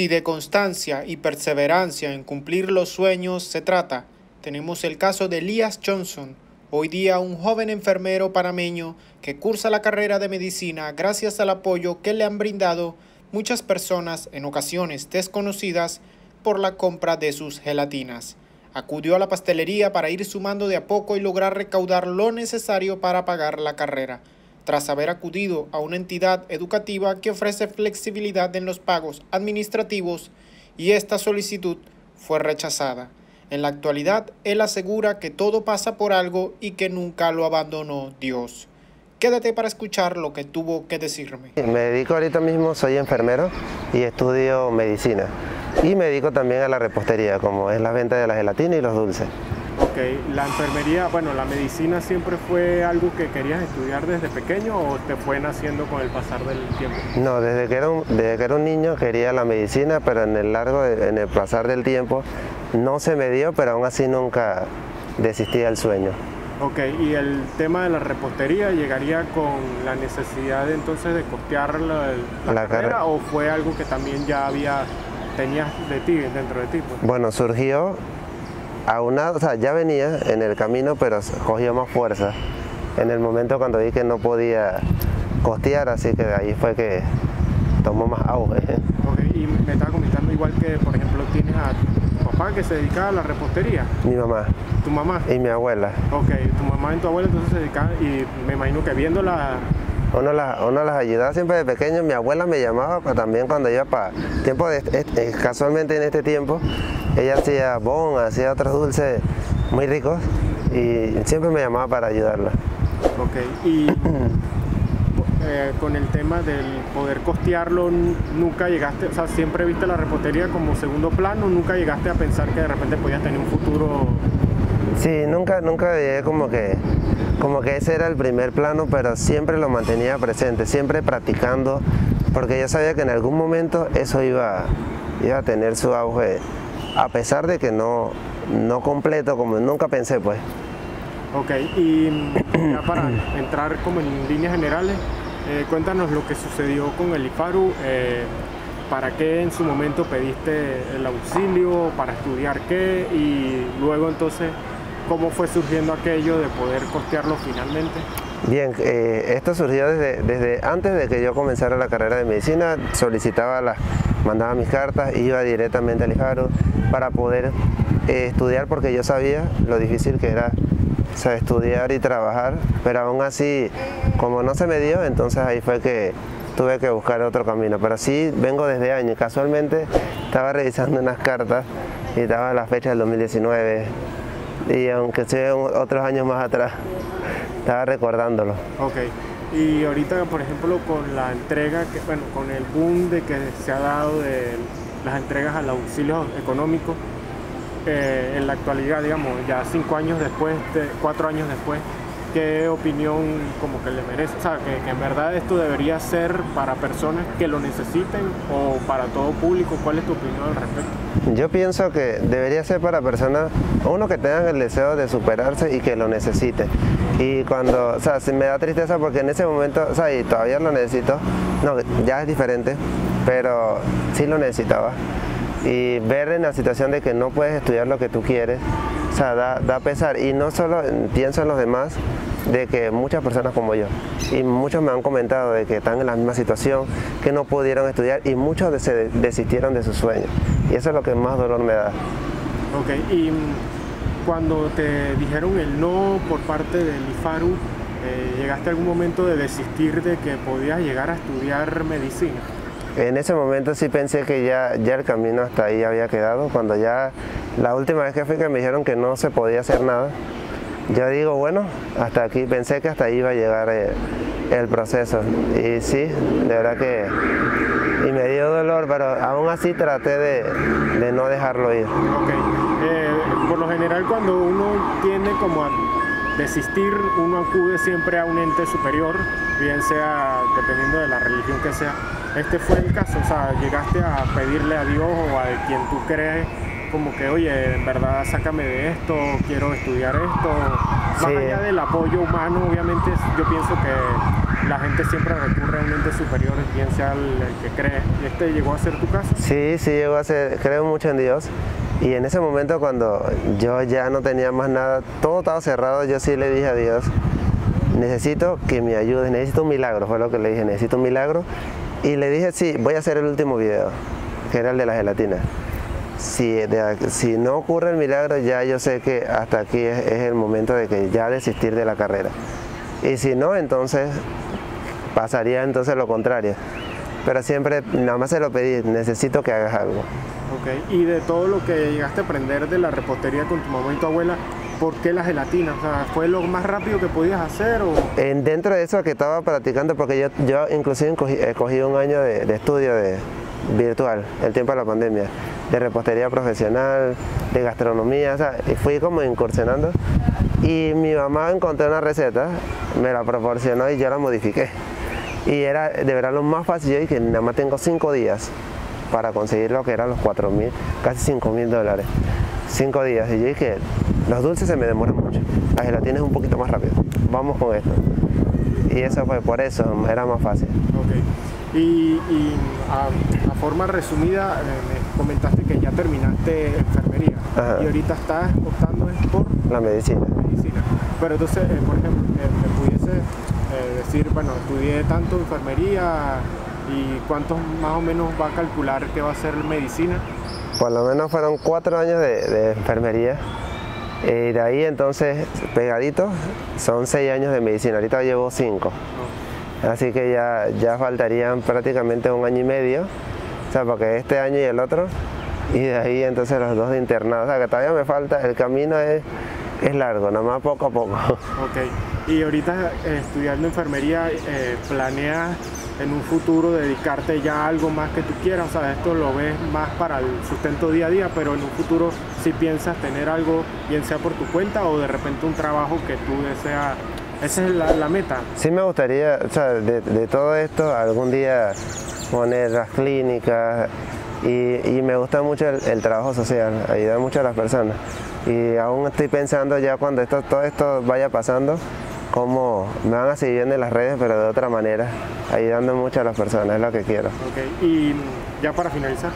Si de constancia y perseverancia en cumplir los sueños se trata, tenemos el caso de Elias Johnson, hoy día un joven enfermero panameño que cursa la carrera de medicina gracias al apoyo que le han brindado muchas personas, en ocasiones desconocidas, por la compra de sus gelatinas. Acudió a la pastelería para ir sumando de a poco y lograr recaudar lo necesario para pagar la carrera tras haber acudido a una entidad educativa que ofrece flexibilidad en los pagos administrativos y esta solicitud fue rechazada. En la actualidad, él asegura que todo pasa por algo y que nunca lo abandonó Dios. Quédate para escuchar lo que tuvo que decirme. Me dedico ahorita mismo, soy enfermero y estudio medicina. Y me dedico también a la repostería, como es la venta de la gelatina y los dulces. Ok, la enfermería, bueno, la medicina siempre fue algo que querías estudiar desde pequeño o te fue naciendo con el pasar del tiempo? No, desde que era un, desde que era un niño quería la medicina, pero en el largo, en el pasar del tiempo no se me dio, pero aún así nunca desistí del sueño. Ok, y el tema de la repostería llegaría con la necesidad entonces de costear la, carrera, o fue algo que también ya había tenías de ti dentro de ti? Pues? Bueno, surgió o sea, ya venía en el camino, pero cogió más fuerza en el momento cuando vi que no podía costear, así que ahí fue que tomó más auge. y me estaba comentando igual que, por ejemplo, tienes a tu papá que se dedicaba a la repostería. Mi mamá. ¿Tu mamá? Y mi abuela. Ok, tu mamá y tu abuela entonces se dedicaban y me imagino que viendo la, uno, las ayudaba siempre de pequeño, mi abuela me llamaba también cuando iba para tiempo de, eh, casualmente en este tiempo, ella hacía bon, hacía otros dulces muy ricos y siempre me llamaba para ayudarla. Ok, y eh, con el tema del poder costearlo, nunca llegaste, o sea, siempre viste la repostería como segundo plano, nunca llegaste a pensar que de repente podías tener un futuro. Sí, nunca, nunca llegué como que como que ese era el primer plano, pero siempre lo mantenía presente, siempre practicando, porque yo sabía que en algún momento eso iba, iba a tener su auge, a pesar de que no, no completo, como nunca pensé pues. Ok, y ya para entrar como en líneas generales, eh, cuéntanos lo que sucedió con el IFARU, eh, para qué en su momento pediste el auxilio, para estudiar qué, y luego entonces ¿Cómo fue surgiendo aquello de poder costearlo finalmente? Bien, eh, esto surgió desde, desde, antes de que yo comenzara la carrera de medicina, solicitaba las, mandaba mis cartas, iba directamente al IJARO para poder eh, estudiar porque yo sabía lo difícil que era estudiar y trabajar, pero aún así, como no se me dio, entonces ahí fue que tuve que buscar otro camino, pero sí vengo desde años, casualmente estaba revisando unas cartas y estaba la fecha del 2019, y aunque sea otros años más atrás, estaba recordándolo. Ok, y ahorita por ejemplo con la entrega, que, bueno, con el boom de que se ha dado de las entregas al auxilio económico, eh, en la actualidad, digamos, ya cinco años después, cuatro años después, qué opinión como que le merece, o sea, que, en verdad esto debería ser para personas que lo necesiten o para todo público, ¿cuál es tu opinión al respecto? Yo pienso que debería ser para personas, uno que tengan el deseo de superarse y que lo necesite. Y cuando, o sea, me da tristeza porque en ese momento, o sea, y todavía lo necesito, no, ya es diferente, pero sí lo necesitaba. Y ver en la situación de que no puedes estudiar lo que tú quieres, o sea, da, da pesar. Y no solo pienso en los demás, de que muchas personas como yo, y muchos me han comentado de que están en la misma situación, que no pudieron estudiar y muchos se desistieron de sus sueños. Y eso es lo que más dolor me da. Ok, y cuando te dijeron el no por parte del IFARU, eh, ¿llegaste a algún momento de desistir de que podías llegar a estudiar medicina? En ese momento sí pensé que ya, ya el camino hasta ahí había quedado, cuando ya la última vez que fui que me dijeron que no se podía hacer nada, yo digo, bueno, hasta aquí, pensé que hasta ahí iba a llegar eh, el, proceso. Y sí, de verdad que y me dio dolor, pero aún así traté de, no dejarlo ir. Ok. Eh, por lo general cuando uno tiene como a desistir, uno acude siempre a un ente superior, bien sea dependiendo de la religión que sea. Este fue el caso, o sea, llegaste a pedirle a Dios o a quien tú crees como que, oye, en verdad sácame de esto, quiero estudiar esto. Más allá del apoyo humano, obviamente yo pienso que la gente siempre recurre a un ente superior, bien sea el, que cree. ¿Y este llegó a ser tu caso? Sí, sí llegó a ser, creo mucho en Dios. Y en ese momento cuando yo ya no tenía más nada, todo estaba cerrado, yo sí le dije a Dios, necesito que me ayudes, necesito un milagro, fue lo que le dije, necesito un milagro. Y le dije, sí, voy a hacer el último video, que era el de la gelatina. Si, si no ocurre el milagro, ya yo sé que hasta aquí es, el momento de que ya desistir de la carrera. Y si no, entonces pasaría entonces lo contrario. Pero siempre, nada más se lo pedí, necesito que hagas algo. Ok, y de todo lo que llegaste a aprender de la repostería con tu mamá y tu abuela, ¿por qué la gelatina? O sea, ¿fue lo más rápido que podías hacer? O? En, dentro de eso que estaba practicando, porque yo, yo inclusive cogí, un año de, estudio de, virtual, el tiempo de la pandemia, de repostería profesional, de gastronomía, o sea, fui como incursionando. Y mi mamá encontró una receta, me la proporcionó y yo la modifiqué. Y era de verdad lo más fácil, y que nada más tengo cinco días para conseguir lo que eran los 4 mil, casi 5 mil dólares. Cinco días. Y yo dije, los dulces se me demoran mucho, la gelatina un poquito más rápido. Vamos con esto. Y eso fue por eso, era más fácil. Ok. Y, a, forma resumida, eh, comentaste que ya terminaste enfermería y ahorita estás optando por la medicina. medicina. Pero entonces, eh, por ejemplo, eh, me pudiese decir, bueno, estudié tanto enfermería y cuánto más o menos va a calcular que va a ser medicina. Por lo menos fueron cuatro años de, enfermería y de ahí entonces pegadito son seis años de medicina, ahorita llevo cinco. Así que ya, ya faltarían prácticamente un año y medio, o sea, porque este año y el otro, y de ahí entonces los dos de internado, o sea que todavía me falta, el camino es, es largo, nada más poco a poco. Ok, y ahorita eh, estudiando enfermería, eh, ¿planeas en un futuro dedicarte ya a algo más que tú quieras, o sea, esto lo ves más para el sustento día a día, pero en un futuro si piensas tener algo, bien sea por tu cuenta o de repente un trabajo que tú deseas, esa es la, meta. Sí me gustaría, o sea, de, todo esto algún día poner las clínicas y, me gusta mucho el, trabajo social, ayudar mucho a las personas y aún estoy pensando ya cuando esto, todo esto vaya pasando, cómo me van a seguir viendo en las redes, pero de otra manera, ayudando mucho a las personas, es lo que quiero. Ok, y ya para finalizar,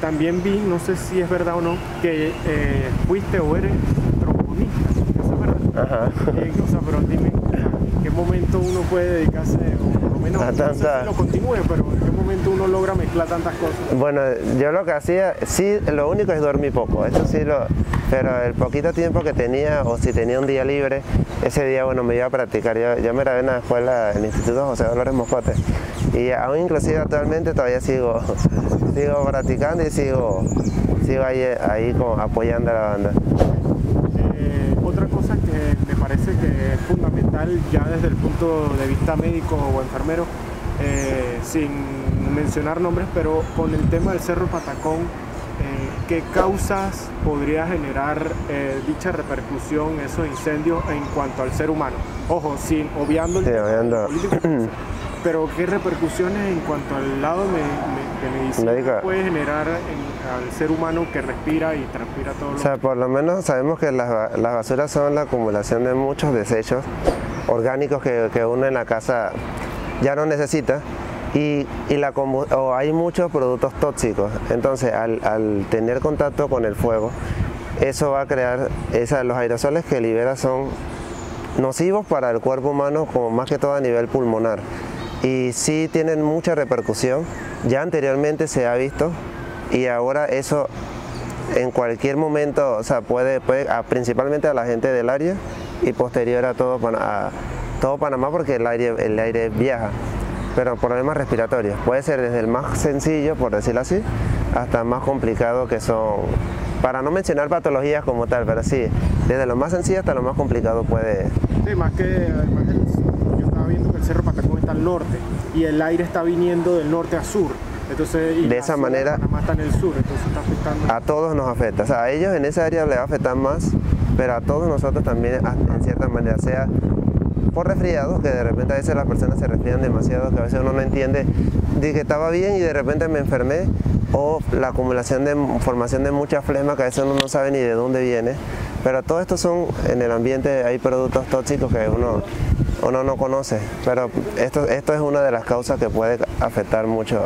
también vi, no sé si es verdad o no, que eh, fuiste o eres trombonista, ¿eso es verdad? Ajá. Eh, o sea, pero dime, ¿en qué momento uno puede dedicarse, o por lo menos, no sé si lo continúe, pero momento uno logra mezclar tantas cosas? Bueno, yo lo que hacía, sí, lo único es dormir poco, eso sí lo pero el poquito tiempo que tenía o si tenía un día libre, ese día bueno me iba a practicar. Yo, yo me grabé en la escuela, en el Instituto José Dolores Moscote y aún inclusive actualmente todavía sigo, sigo practicando y sigo, sigo ahí, ahí apoyando a la banda. Eh, otra cosa que me parece que es fundamental ya desde el punto de vista médico o enfermero, eh, sin mencionar nombres, pero con el tema del Cerro Patacón, qué causas podría generar eh, dicha repercusión, esos incendios en cuanto al ser humano. Ojo, sin obviando el político, pero qué repercusiones en cuanto al lado de, medicina puede generar al ser humano que respira y transpira todo O sea, por lo menos sabemos que las, basuras son la acumulación de muchos desechos orgánicos que, que uno en la casa ya no necesita y, la, hay muchos productos tóxicos. Entonces, al, tener contacto con el fuego, eso va a crear, esa, los aerosoles que libera son nocivos para el cuerpo humano, como más que todo a nivel pulmonar. Y sí tienen mucha repercusión, ya anteriormente se ha visto y ahora eso en cualquier momento, o sea, puede, puede principalmente a la gente del área y posterior a todo, a todo Panamá porque el aire, el aire viaja pero problemas respiratorios. Puede ser desde el más sencillo, por decirlo así, hasta el más complicado que son, para no mencionar patologías como tal, pero sí, desde lo más sencillo hasta lo más complicado puede... Sí, más que además yo estaba viendo que el Cerro Patacón está al norte y el aire está viniendo del norte a sur. Entonces, de esa manera, está en el sur, entonces está afectando. A todos nos afecta, o sea, a ellos en esa área les va a afectar más, pero a todos nosotros también en cierta manera, sea por resfriados, que de repente a veces las personas se resfrían demasiado, que a veces uno no entiende, de que estaba bien y de repente me enfermé, o la acumulación de formación de mucha flema que a veces uno no sabe ni de dónde viene. Pero todo esto son, en el ambiente hay productos tóxicos que uno uno no conoce, pero esto, esto es una de las causas que puede afectar mucho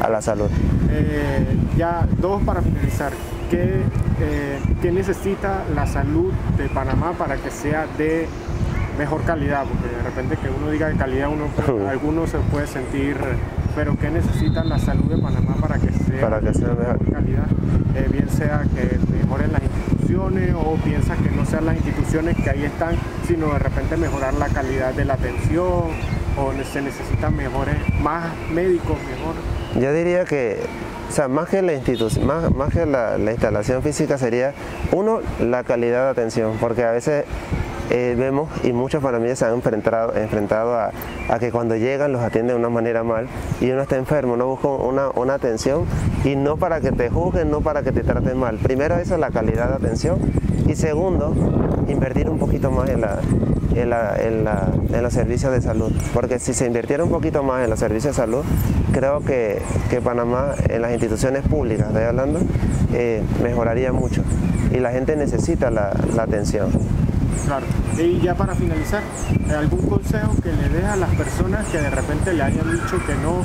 a la salud. Eh, ya, dos para finalizar. ¿Qué, eh, ¿Qué necesita la salud de Panamá para que sea de mejor calidad? Porque de repente que uno diga de calidad, uno, algunos se puede sentir pero ¿qué necesita la salud de Panamá para que sea, para que sea de mejor calidad? Eh, bien sea que mejoren las instituciones o piensas que no sean las instituciones que ahí están, sino de repente mejorar la calidad de la atención o se necesitan mejores, más médicos, mejor. Yo diría que o sea, más que la institución, más, más que la, la, instalación física sería, uno, la calidad de atención, porque a veces eh, vemos y muchos familias se han enfrentado, enfrentado a, que cuando llegan los atienden de una manera mal y uno está enfermo, no busca una, atención y no para que te juzguen, no para que te traten mal. Primero eso es la calidad de atención y segundo, invertir un poquito más en, la, en, los servicios de salud, porque si se invirtiera un poquito más en los servicios de salud, creo que, Panamá en las instituciones públicas, estoy hablando, eh, mejoraría mucho y la gente necesita la atención. Claro. Y ya para finalizar, ¿algún consejo que le dé a las personas que de repente le hayan dicho que no,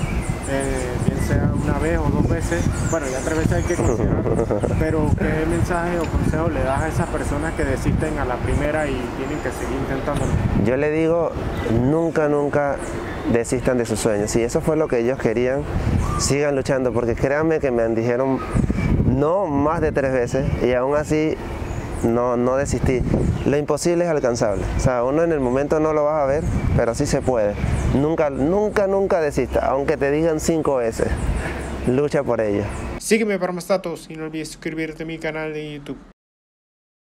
eh, bien sea una vez o dos veces, bueno, ya tres veces hay que considerarlo, pero qué mensaje o consejo le das a esas personas que desisten a la primera y tienen que seguir intentándolo? Yo le digo, nunca, nunca desistan de sus sueños. Si eso fue lo que ellos querían, sigan luchando, porque créanme que me dijeron no más de tres veces y aún así no, no desistí. Lo imposible es alcanzable. O sea, uno en el momento no lo vas a ver, pero sí se puede. Nunca, nunca, nunca desista, aunque te digan cinco veces. Lucha por ello. Sígueme para más datos y no olvides suscribirte a mi canal de YouTube.